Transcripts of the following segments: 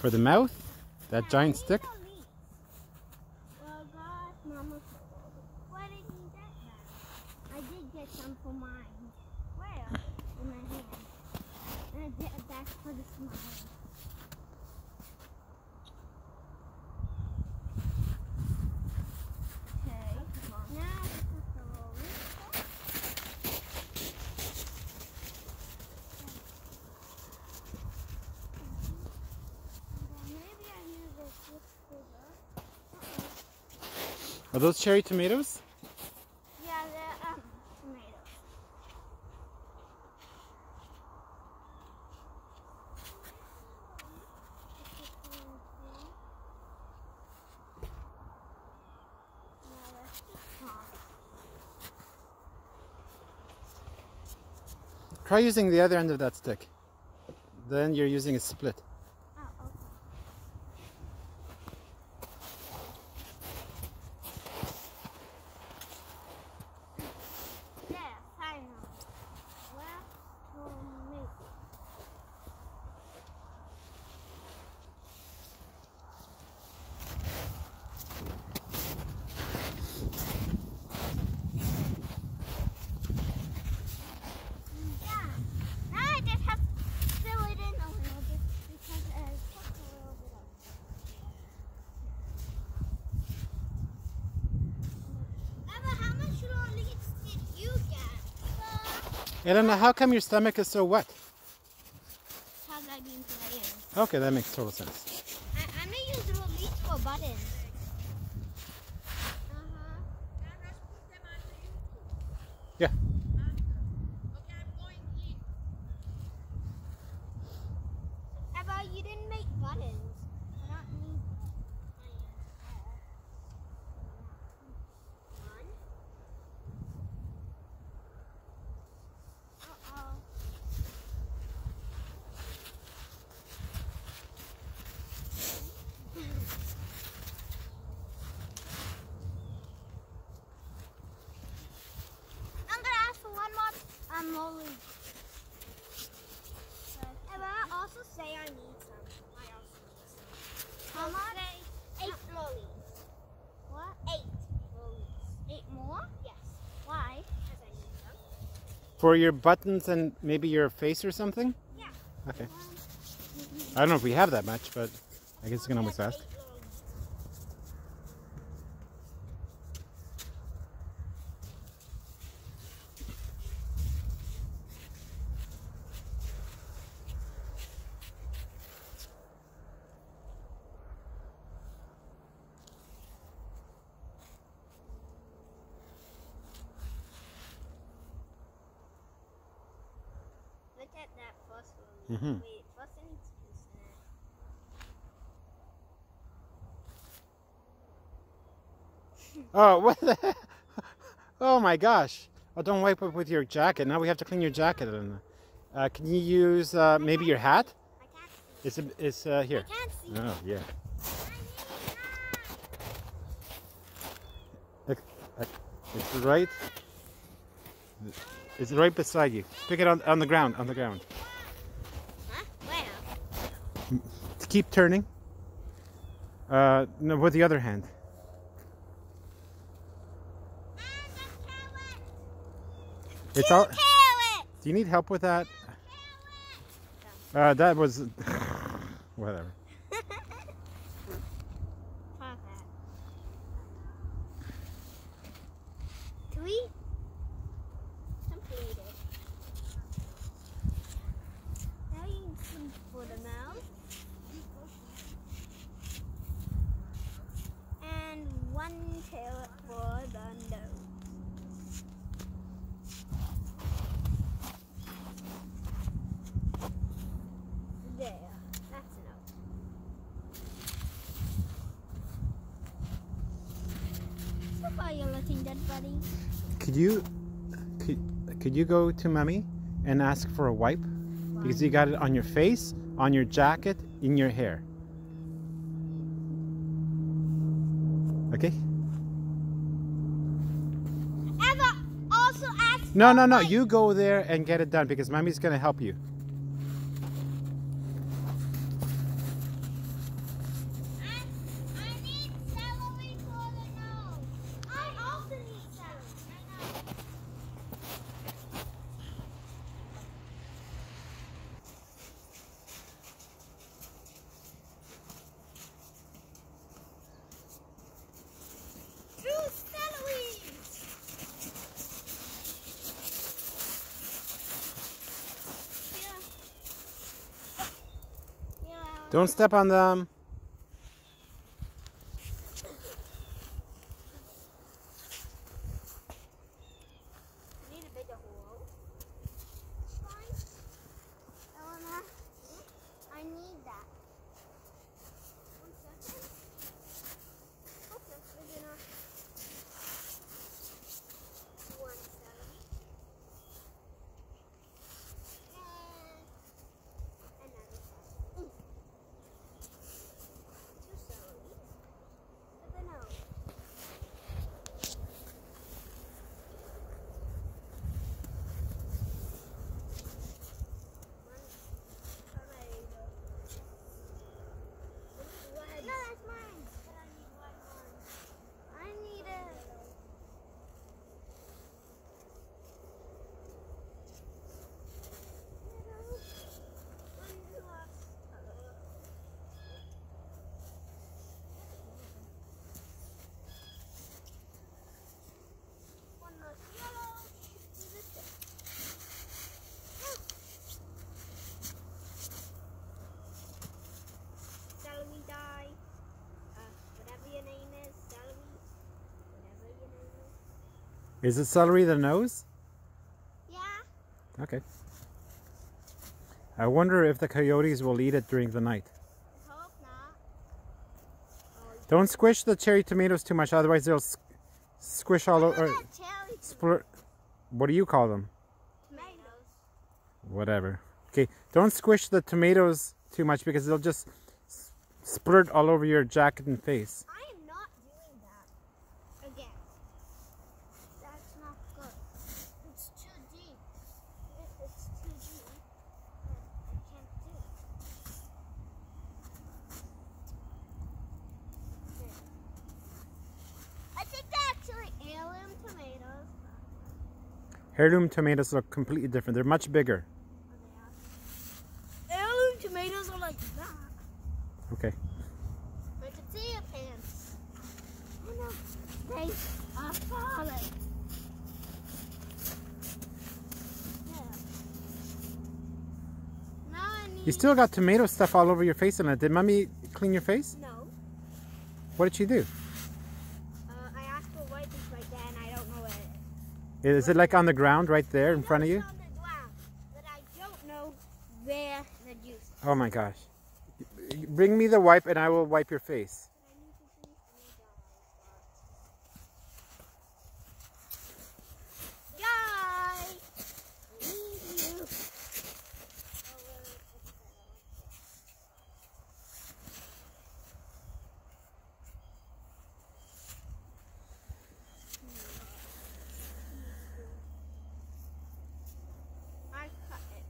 for the mouth. That giant stick? Well, God, Mama. Where did you get that? I did get some for mine. Where? In my hand. And I did, for the smile. Okay. Now put the roll. Maybe I use this bigger. Are those cherry tomatoes? Yeah, they're um, tomatoes. Now let's just pop. Try using the other end of that stick. Then you're using a split. Oh, okay. There, finally. Last for me. Yeah. Now I just have to fill it in a little bit because it has sucked a little bit of. Emma, how much raw leaves did you get? Elena, how come your stomach is so wet? Because I've been playing. Okay, that makes total sense. I, gonna use raw leaves for buttons. Uh-huh. Yeah. Emma, you didn't make buttons. I don't need One. Uh-oh. I'm gonna ask for one more lolly. Emma, also say I need some. I also need some. How much? Eight lollies. What? Eight lollies. Eight more? Yes. Why? Because I need them. For your buttons and maybe your face or something? Yeah. Okay. I don't know if we have that much, but I guess you can always ask. Eight lollies. Look at that first one. Mhm. Wait, first I to do snack. Oh, what the? Oh my gosh. Oh, don't wipe up with your jacket. Now we have to clean your jacket. Uh, can you use uh, maybe your hat? I can't see. It's, it's uh, here. I can't see. Oh, yeah. Look, it's right. It's right beside you. Pick it on, on the ground, on the ground. Where? Keep turning. Uh, no, with the other hand. It's all. Do you need help with that? Uh, that was. Whatever. Perfect. Three. Completed. Now you need some for the mouth. And one carrot for the nose. There. That's enough. You're looking good, buddy. Could you, could, could you go to mommy and ask for a wipe? Because you got it on your face, on your jacket, in your hair. Okay? Eva also asked. No, no, no. You go there and get it done because mommy's gonna help you. Don't step on them. Need a bigger hole. Fine. Elena, I need that. One second. Okay, big enough. One celery. And another celery. Two celery. But then no. No, that's mine. But I need one more. I need it. One more yellow. Do this thing. Celery die. Uh, whatever your name is, celery. Whatever your name is. It celery the nose? Yeah. Okay. I wonder if the coyotes will eat it during the night. I hope not. Oh, Don't squish the cherry tomatoes too much, otherwise they'll squish all over. want cherry Splur- what do you call them? tomatoes. Whatever. Okay, don't squish the tomatoes too much because they'll just splurt all over your jacket and face. I am not doing that again. That's not good. It's too deep. If it's too deep, then I can't do it. There. I think they're actually heirloom tomatoes. Heirloom tomatoes look completely different. They're much bigger. Heirloom tomatoes are like that. Okay. I can see your pants. Oh no, they are falling. Yeah. Now I need. You still got tomato stuff all over your face on it. Did mommy clean your face? No. What did she do? Uh, I asked for wipes right there, and I don't know where it is. It like on the ground right there in front of you? on the ground, but I don't know where the juice. is. Oh my gosh. Bring me the wipe and I will wipe your face. I need to finish my Guy! I need you. Oh, well, it's better like this. I cut it.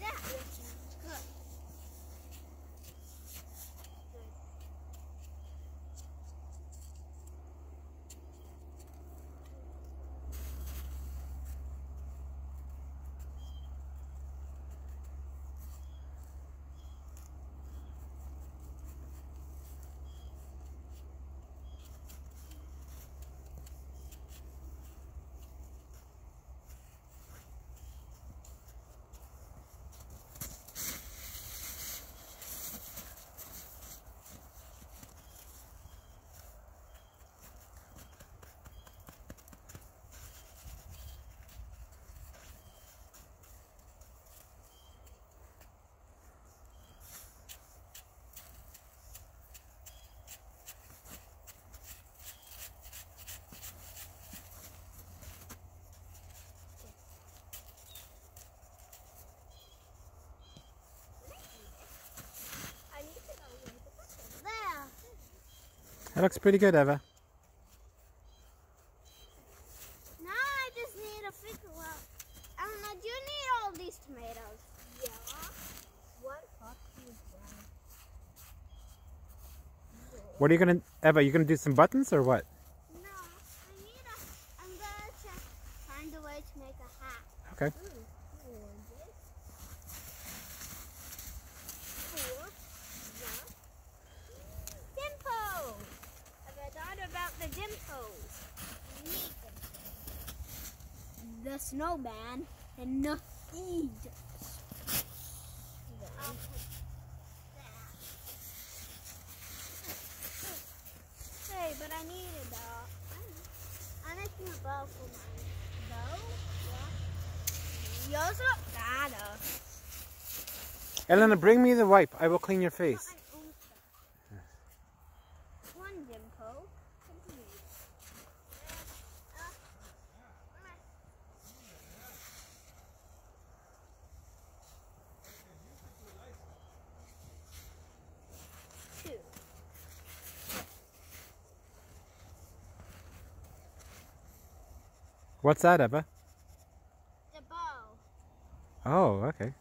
That looks good. Good. I need to go where the book is. There. That looks pretty good, Eva. Now I just need to figure out. I don't know. Do you need all these tomatoes? Yeah. What fuck is that? What are you gonna, Eva? You gonna do some buttons or what? No, I need a. I'm gonna check, find a way to make a hat. Okay. the snowman and the feed. Hey, but I need a bow. I'm making a bow for. Bow? Yeah. Yours look better. Elena, bring me the wipe. I will clean your face. What's that, Eva? The bow. Oh, okay.